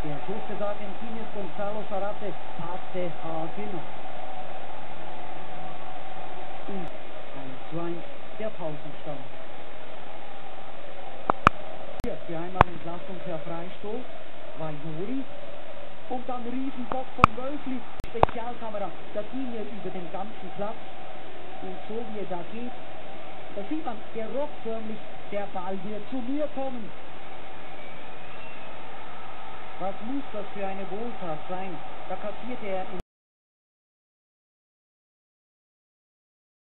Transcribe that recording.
Schuss des Argentiniers Gonzalo Zarate passte haargenau. Und 1 zu 1 der Pausenstand. Hier für einmal Entlastung per Freistoß war Juri. Und dann Riesenbock von Wölfli. Spezialkamera. Da ging er über den ganzen Platz. Und so wie er da geht, da sieht man, der förmlich, der Ball wird zu mir kommen. Was muss das für eine Wohltat sein? Da kassiert er